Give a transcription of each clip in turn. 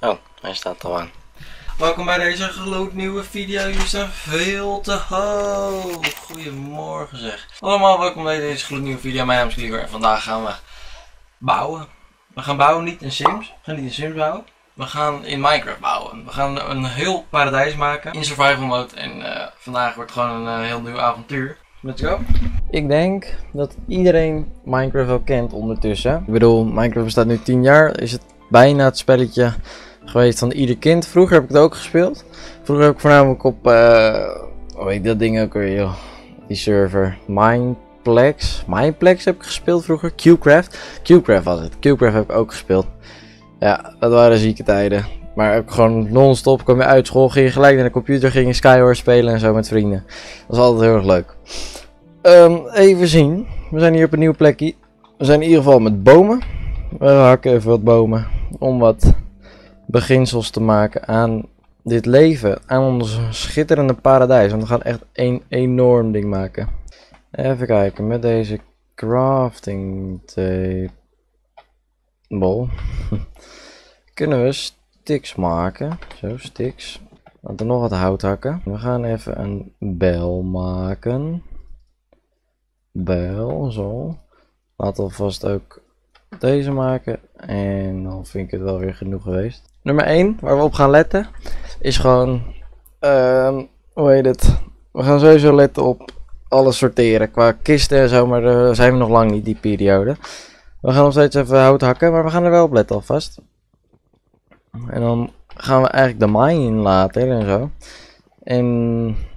Oh, hij staat al aan. Welkom bij deze gloednieuwe video. Jullie staan veel te hoog. Goedemorgen zeg. Allemaal welkom bij deze gloednieuwe video. Mijn naam is Liever en vandaag gaan we bouwen. We gaan bouwen niet in Sims. We gaan niet in Sims bouwen. We gaan in Minecraft bouwen. We gaan een heel paradijs maken in survival mode. En uh, vandaag wordt gewoon een uh, heel nieuw avontuur. Let's go. Ik denk dat iedereen Minecraft wel kent ondertussen. Ik bedoel, Minecraft bestaat nu 10 jaar. Is het bijna het spelletje geweest van ieder kind. Vroeger heb ik het ook gespeeld. Vroeger heb ik voornamelijk op, uh, hoe heet dat ding ook weer, joh. Die server, Mineplex. Mineplex heb ik gespeeld vroeger. Qcraft. Qcraft was het. Qcraft heb ik ook gespeeld. Ja, dat waren zieke tijden. Maar ook gewoon non-stop kwam je uit school, ging je gelijk naar de computer, ging je spelen en zo met vrienden. Dat was altijd heel erg leuk. Um, even zien. We zijn hier op een nieuw plekje. We zijn in ieder geval met bomen. We hakken even wat bomen om wat beginsels te maken aan dit leven. Aan ons schitterende paradijs. Want we gaan echt een enorm ding maken. Even kijken, met deze crafting table kunnen we sticks maken. Zo, sticks. Laten we nog wat hout hakken. We gaan even een bel maken. Bel, zo. Laten we vast ook deze maken. En dan vind ik het wel weer genoeg geweest. Nummer 1, waar we op gaan letten, is gewoon, uh, hoe heet het? We gaan sowieso letten op alles sorteren. Qua kisten en zo, maar daar zijn we nog lang niet, die periode. We gaan nog steeds even hout hakken, maar we gaan er wel op letten alvast. En dan gaan we eigenlijk de mine in later en zo. En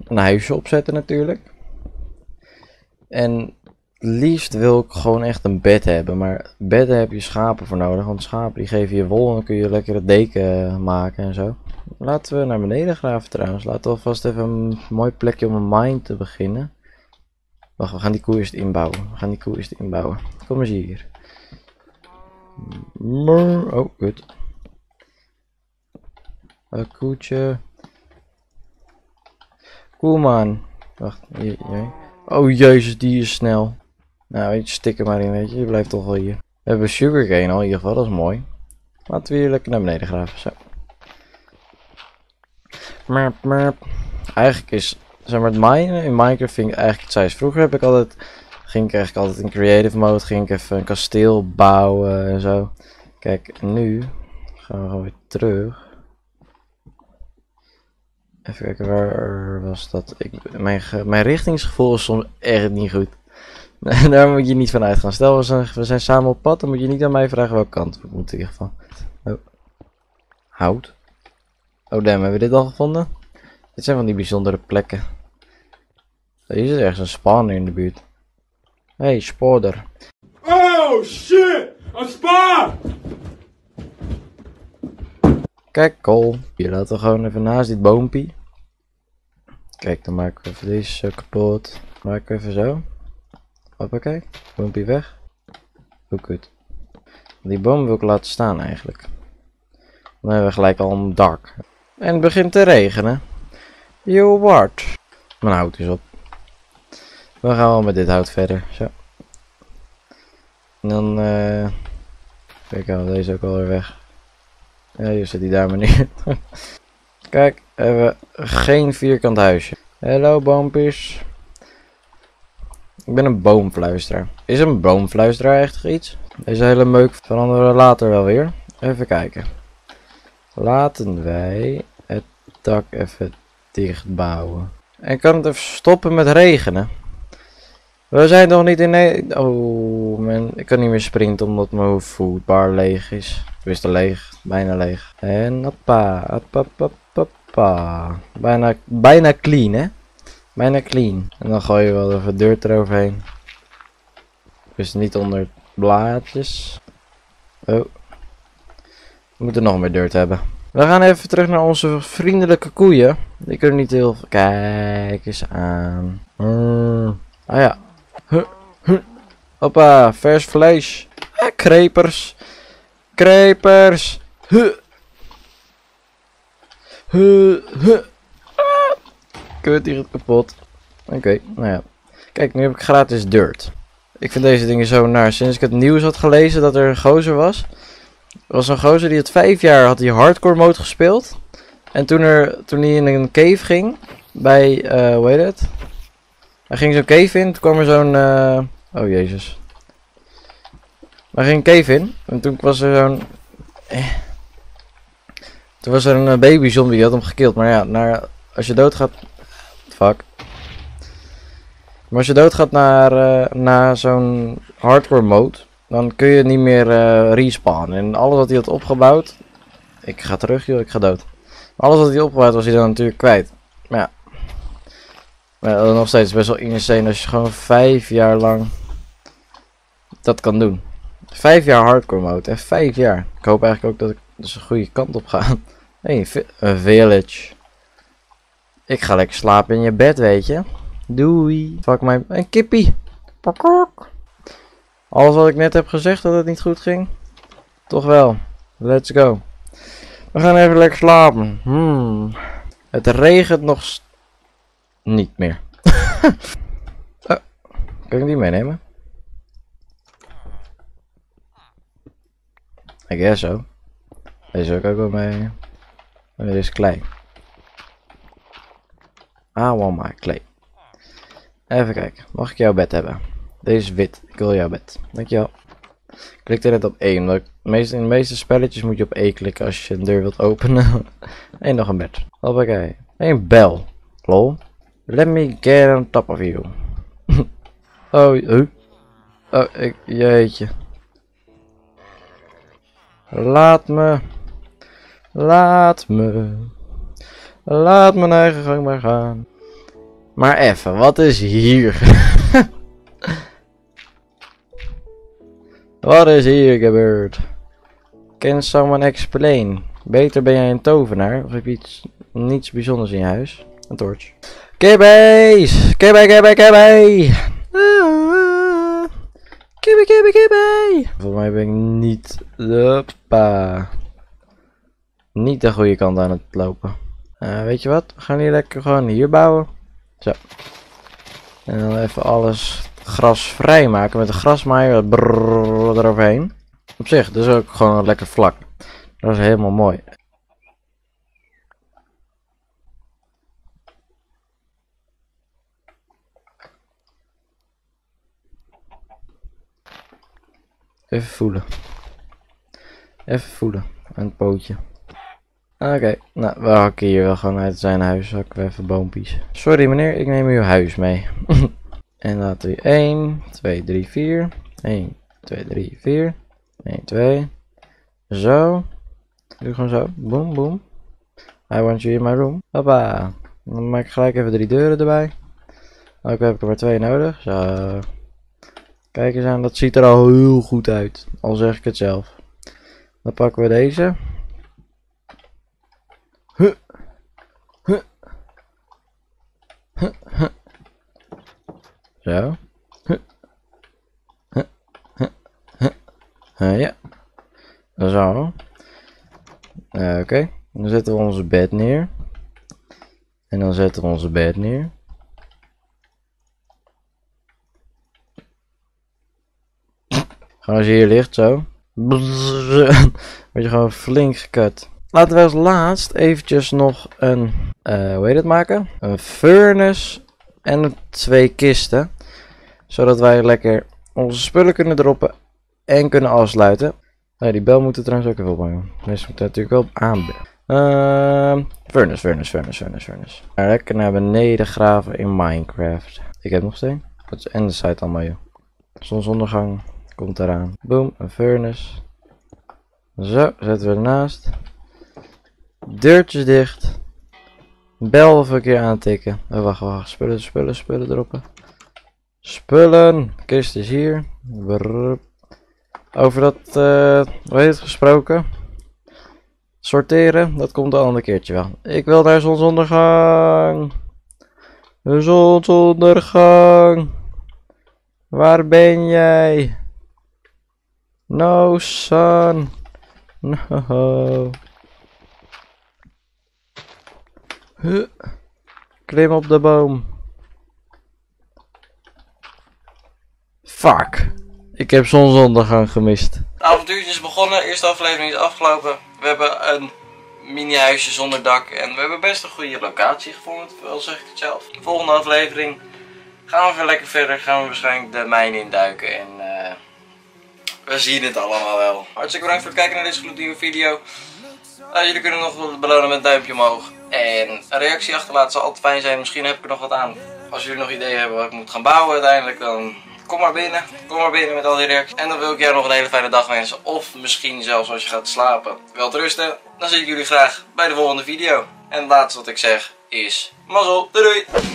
een huisje opzetten natuurlijk. En liefst wil ik gewoon echt een bed hebben. Maar bedden heb je schapen voor nodig. Want schapen die geven je wol en dan kun je lekker het deken maken en zo. Laten we naar beneden graven trouwens. Laten we alvast even een mooi plekje om een mine te beginnen. Wacht, we gaan die koe eerst inbouwen. We gaan die koe eerst inbouwen. Kom eens hier. Oh, kut. Een koetje. Koeman. Wacht. Oh jezus, die is snel. Nou, weet je, stik er maar in, weet je. Je blijft toch wel hier. We hebben sugarcane al, in ieder geval. Dat is mooi. Laten we hier lekker naar beneden graven. Zo. Merp, merp. Eigenlijk is, zeg maar, het minen in Minecraft vind ik eigenlijk het zijs. Vroeger heb ik altijd, ging ik eigenlijk altijd in creative mode, ging ik even een kasteel bouwen en zo. Kijk, nu gaan we gewoon weer terug. Even kijken, waar was dat? Ik, mijn, mijn richtingsgevoel is soms echt niet goed. Daar moet je niet van uitgaan. Stel, we zijn, we zijn samen op pad, dan moet je niet aan mij vragen welke kant we moeten in ieder geval. Oh. Hout. Oh damn, hebben we dit al gevonden? Dit zijn van die bijzondere plekken. Hier is ergens een spawner in de buurt. Hey, spoorder. Oh shit! Een spaar! Kijk, kool. Hier laten we gewoon even naast dit boompie. Kijk, dan maken we even deze zo kapot. Maken we even zo. Hoppakee. Boompie weg. Hoe kut. Die boom wil ik laten staan eigenlijk. Dan hebben we gelijk al een dak. En het begint te regenen. Yo, what? Mijn hout is op. We gaan wel met dit hout verder. Zo. Dan... eh. Kijk, hou deze ook alweer weg. Ja, hier zit hij daar maar neer. Kijk, hebben we geen vierkant huisje. Hallo boompjes. Ik ben een boomfluisteraar. Is een boomfluisteraar echt iets? Deze hele meuk veranderen we later wel weer. Even kijken. Laten wij het dak even dicht bouwen. En kan het even stoppen met regenen? We zijn nog niet in... Oh man, ik kan niet meer sprinten omdat mijn foodbar leeg is. Tenminste leeg, bijna leeg. En hoppa, hoppa, hoppa, hoppa. Bijna, bijna clean hè. Bijna clean. En dan gooi je wel even dirt eroverheen. Dus niet onder blaadjes. Oh. We moeten nog meer dirt hebben. We gaan even terug naar onze vriendelijke koeien. Die kunnen niet heel veel... Kijk eens aan. Mm. Ah ja. Huh. Huh. Hoppa, vers vlees. Ah, krepers. Krepers. Huh. Huh. Huh. Kut, die gaat kapot. Oké, nou ja. Kijk, nu heb ik gratis dirt. Ik vind deze dingen zo naar. Sinds ik het nieuws had gelezen dat er een gozer was. Er was een gozer die had vijf jaar had hij hardcore mode gespeeld. En toen, er, toen hij in een cave ging, bij, eh hoe heet het? Hij ging zo'n cave in, toen kwam er zo'n, eh, oh jezus. Hij ging een cave in, en toen was er zo'n, eh. Toen was er een eh, baby zombie, die had hem gekild. Maar ja, naar, als je doodgaat, Maar als je doodgaat naar, eh, naar zo'n hardcore mode, dan kun je niet meer eh, respawnen. En alles wat hij had opgebouwd, ik ga terug joh, ik ga dood. Alles wat hij opgebouwd was hij dan natuurlijk kwijt. Maar ja. Nog steeds best wel insane als je gewoon vijf jaar lang dat kan doen. Vijf jaar hardcore mode, en vijf jaar. Ik hoop eigenlijk ook dat ik dus een goede kant op ga. Hey, een village. Ik ga lekker slapen in je bed, weet je. Doei. Fuck mijn... Een kippie. Alles wat ik net heb gezegd dat het niet goed ging. Toch wel. Let's go. We gaan even lekker slapen. Hmm. Het regent nog niet meer. oh, kan ik die meenemen? I guess so. Deze ook ook wel mee. Dit is klei. I want my clay. Even kijken. Mag ik jouw bed hebben? Deze is wit. Ik wil jouw bed. Dankjewel. Ik klikte net op 1. omdat ik- meest- In de meeste spelletjes moet je op E klikken als je een deur wilt openen. en nog een bed. Hoppakee. Een bel. Lol. Let me get on top of you. oh, huh? Oh, ik, jeetje. Laat me. Laat me. Laat mijn eigen gang maar gaan. Maar even, wat is hier? wat is hier gebeurd? Can someone explain? Beter ben jij een tovenaar of heb je iets niets bijzonders in je huis? Een torch. Kibbees! Kibbe, kibbe, kibbe! Ah, Kibbe, kibbe, kibbe! Volgens mij ben ik niet... Hoppa. Niet de goede kant aan het lopen. Eh, weet je wat? We gaan hier lekker gewoon hier bouwen. Zo. En dan even alles gras vrijmaken met een grasmaaier brrrr eroverheen. Op zich, dus ook gewoon lekker vlak. Dat is helemaal mooi. Even voelen. Even voelen. Aan het pootje. Oké, nou, we hakken hier wel gewoon uit zijn huis. Hakken we even boompjes. Sorry meneer, ik neem uw huis mee. en laten we 1, 2, 3, 4. 1, 2, 3, 4. 1, 2. Zo. Doe gewoon zo. Boom, boom. I want you in my room. Hoppa. Dan maak ik gelijk even drie deuren erbij. Ook heb ik er maar twee nodig. Zo. Kijk eens aan, dat ziet er al heel goed uit. Al zeg ik het zelf. Dan pakken we deze. Huh. Huh. Huh. Huh. Zo. Huh, ja. Zo. Eh, Oké. Dan zetten we onze bed neer. En dan zetten we onze bed neer. Gewoon als hier ligt zo. Word je gewoon flink gekut. Laten we als laatst eventjes nog een, eh hoe heet het maken? Een furnace en twee kisten. Zodat wij lekker onze spullen kunnen droppen en kunnen afsluiten. Nee, die bel moet er trouwens ook even ophangen. Mensen moeten natuurlijk wel aanbellen. Ehm furnace, furnace, furnace, furnace, furnace. Lekker naar beneden graven in Minecraft. Ik heb nog steen. Dat is en de site allemaal joh. Zonsondergang komt eraan. Boom, een furnace. Zo, zetten we ernaast. Deurtjes dicht. Bel even een keer aantikken. Oh, wacht, wacht. Spullen, spullen, spullen droppen. Spullen. Kist is hier. Over dat, eh, hoe heet het gesproken? Sorteren, dat komt een ander keertje wel. Ik wil naar zonsondergang. De zonsondergang. Waar ben jij? No, son. No. Huh. Klim op de boom. Fuck. Ik heb zonsondergang gemist. Het avontuur avontuurtje is begonnen. Eerste aflevering is afgelopen. We hebben een mini-huisje zonder dak. En we hebben best een goede locatie gevonden. Wel zeg ik het zelf. De volgende aflevering gaan we weer lekker verder. Gaan we waarschijnlijk de mijn induiken. En eh, we zien het allemaal wel. Hartstikke bedankt voor het kijken naar deze gloednieuwe video. Uh, jullie kunnen nog belonen met een duimpje omhoog. En een reactie achterlaten zal altijd fijn zijn. Misschien heb ik er nog wat aan. Als jullie nog ideeën hebben wat ik moet gaan bouwen uiteindelijk, dan kom maar binnen. Kom maar binnen met al die reacties. En dan wil ik jou nog een hele fijne dag wensen. Of misschien zelfs als je gaat slapen. Wel rusten. Dan zie ik jullie graag bij de volgende video. En het laatste wat ik zeg is mazzel. Doei doei!